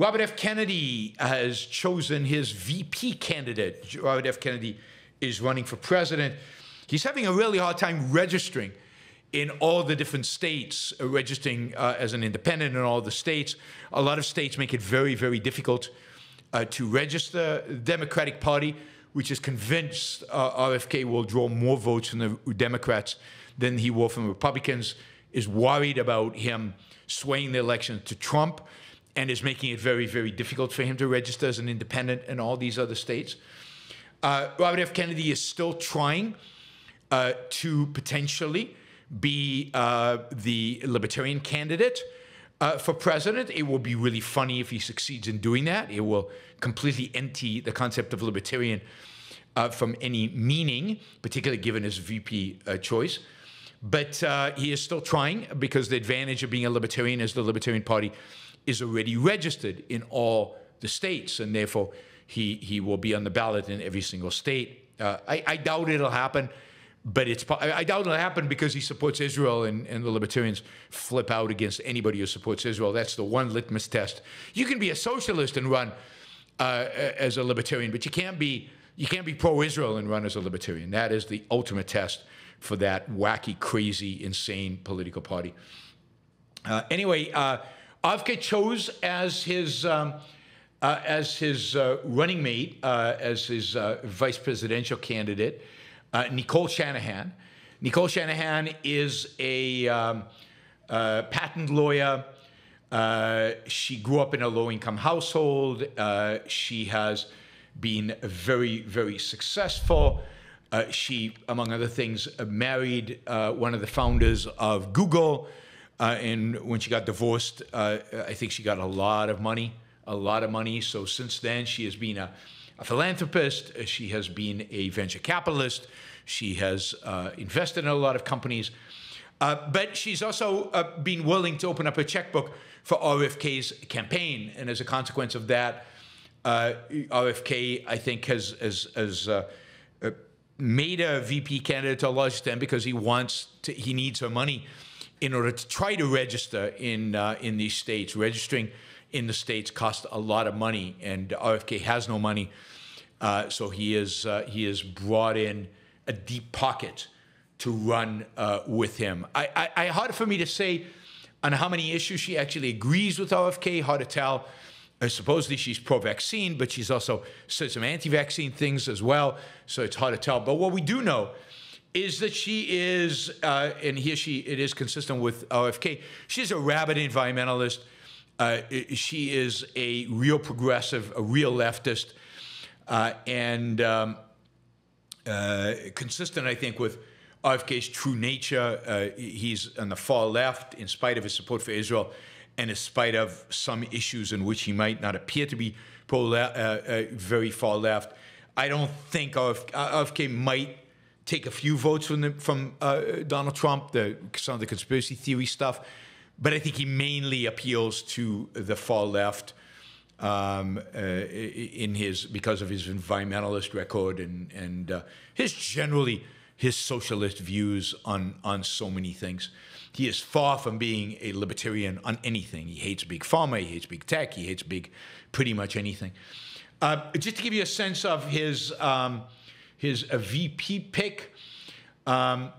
Robert F. Kennedy has chosen his VP candidate. Robert F. Kennedy is running for president. He's having a really hard time registering in all the different states, uh, registering uh, as an independent in all the states. A lot of states make it very, very difficult uh, to register. The Democratic Party, which is convinced uh, RFK will draw more votes from the Democrats than he will from Republicans, is worried about him swaying the election to Trump and is making it very, very difficult for him to register as an independent in all these other states. Uh, Robert F. Kennedy is still trying uh, to potentially be uh, the libertarian candidate uh, for president. It will be really funny if he succeeds in doing that. It will completely empty the concept of libertarian uh, from any meaning, particularly given his VP uh, choice. But uh, he is still trying because the advantage of being a libertarian is the Libertarian Party is already registered in all the states, and therefore he, he will be on the ballot in every single state. Uh, I, I doubt it'll happen but it's I doubt it'll happen because he supports Israel and, and the libertarians flip out against anybody who supports Israel. That's the one litmus test. You can be a socialist and run uh, as a libertarian, but you can't be you can't be pro-Israel and run as a libertarian. That is the ultimate test for that wacky, crazy, insane political party. Uh, anyway, uh, RFK chose as his um, uh, as his uh, running mate, uh, as his uh, vice presidential candidate uh, Nicole Shanahan. Nicole Shanahan is a um, uh, patent lawyer. She grew up in a low income household. She has been very, very successful. She, among other things, married one of the founders of Google. And when she got divorced, I think she got a lot of money, a lot of money. So since then, she has been a a philanthropist. Uh, she has been a venture capitalist. She has uh, invested in a lot of companies. Uh, but she's also uh, been willing to open up a checkbook for RFK's campaign. And as a consequence of that, uh, RFK, I think, has, has, has uh, made a VP candidate to a large extent because he wants to, he needs her money in order to try to register in, in these states. Registering in the states costs a lot of money, and RFK has no money. Uh, so he is uh, he has brought in a deep pocket to run uh, with him. I, I, I, hard for me to say on how many issues she actually agrees with RFK. Hard to tell. Uh, supposedly she's pro-vaccine, but she's also said some anti-vaccine things as well. So it's hard to tell. But what we do know is that she is, uh, and here she it is consistent with RFK. She's a rabid environmentalist. Uh, she is a real progressive, a real leftist. Uh, and um, uh, consistent, I think, with RFK's true nature. Uh, he's on the far left, in spite of his support for Israel, and in spite of some issues in which he might not appear to be pro uh, very far left. I don't think RFK might take a few votes from the, from uh, Donald Trump, the, some of the conspiracy theory stuff, but I think he mainly appeals to the far left um, uh, in his because of his environmentalist record and and uh, his generally his socialist views on on so many things. He is far from being a libertarian on anything. He hates big pharma. He hates big tech. He hates big, pretty much anything. Uh, just to give you a sense of his um, his VP pick. Um,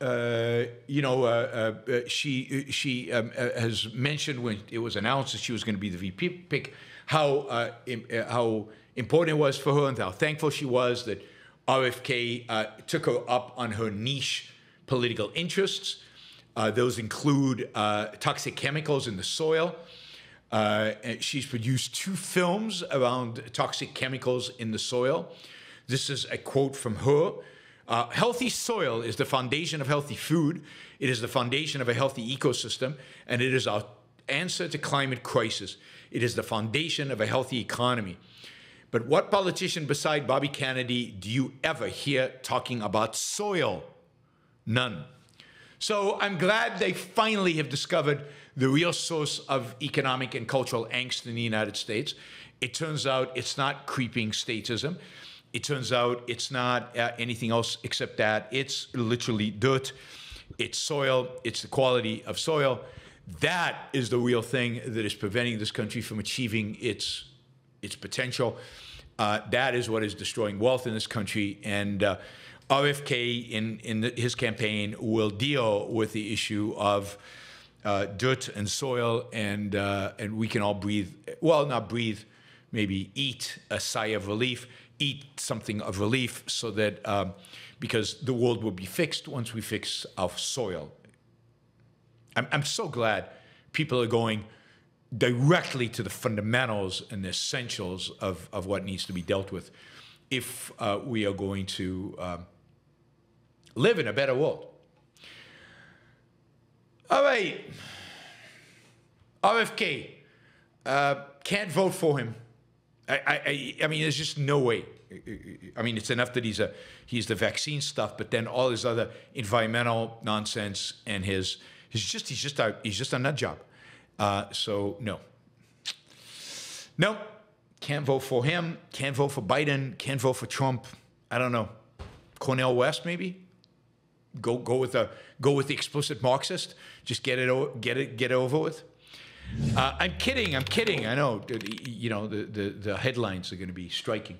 uh, you know, uh, uh, she she um, uh, has mentioned when it was announced that she was going to be the VP pick how, uh, Im- uh, how important it was for her and how thankful she was that RFK uh, took her up on her niche political interests. Uh, those include uh, toxic chemicals in the soil. Uh, she's produced two films around toxic chemicals in the soil. This is a quote from her. Uh, healthy soil is the foundation of healthy food. It is the foundation of a healthy ecosystem, and it is our answer to climate crisis. It is the foundation of a healthy economy. But what politician beside Bobby Kennedy do you ever hear talking about soil? None. So I'm glad they finally have discovered the real source of economic and cultural angst in the United States. It turns out it's not creeping statism. It turns out it's not uh, anything else except that it's literally dirt, it's soil, it's the quality of soil That is the real thing that is preventing this country from achieving its its potential. Uh, that is what is destroying wealth in this country. And uh, RFK, in in the, his campaign, will deal with the issue of uh, dirt and soil, and uh, and we can all breathe. Well, not breathe, maybe eat a sigh of relief, eat something of relief, so that um, because the world will be fixed once we fix our soil. I'm, I'm so glad people are going directly to the fundamentals and the essentials of, of what needs to be dealt with if uh, we are going to um, live in a better world. All right. RFK. Uh, can't vote for him. I, I, I mean, there's just no way. I mean, it's enough that he's a he's the vaccine stuff, but then all his other environmental nonsense and his he's just he's just a he's just a nut job. Uh, so no, no, can't vote for him. Can't vote for Biden. Can't vote for Trump. I don't know. Cornel West maybe. Go go with the go with the explicit Marxist. Just get it get it get it over with. Uh, I'm kidding. I'm kidding. I know. You know the the, the headlines are going to be striking.